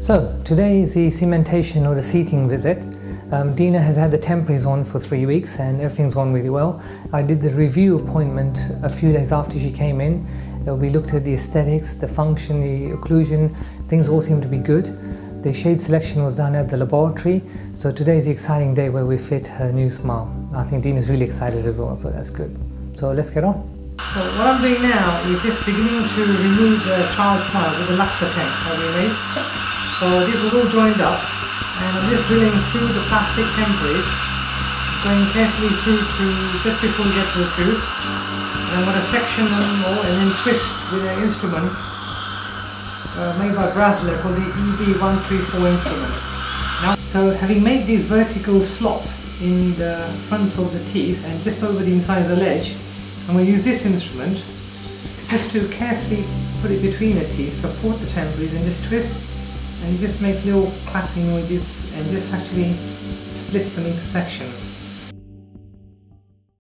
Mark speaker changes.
Speaker 1: So today is the cementation or the seating visit. Um, Dina has had the temporaries on for three weeks and everything's gone really well. I did the review appointment a few days after she came in. Uh, we looked at the aesthetics, the function, the occlusion, things all seem to be good. The shade selection was done at the laboratory, so today is the exciting day where we fit her new smile. I think Dina's really excited as well, so that's good. So let's get on. So what I'm doing now is just beginning to remove the child smile with the Luxatemp that we. So these are all joined up and I'm just drilling through the plastic template, going carefully through to just before we get to the tooth. And I'm going to section them all and then twist with an instrument uh, made by Brasseler called the EB134 instrument. Now, so having made these vertical slots in the fronts of the teeth and just over the inside of the ledge, I'm going to use this instrument just to carefully put it between the teeth, support the temporaries and just twist and it just makes little clashing noises and just actually splits them into sections.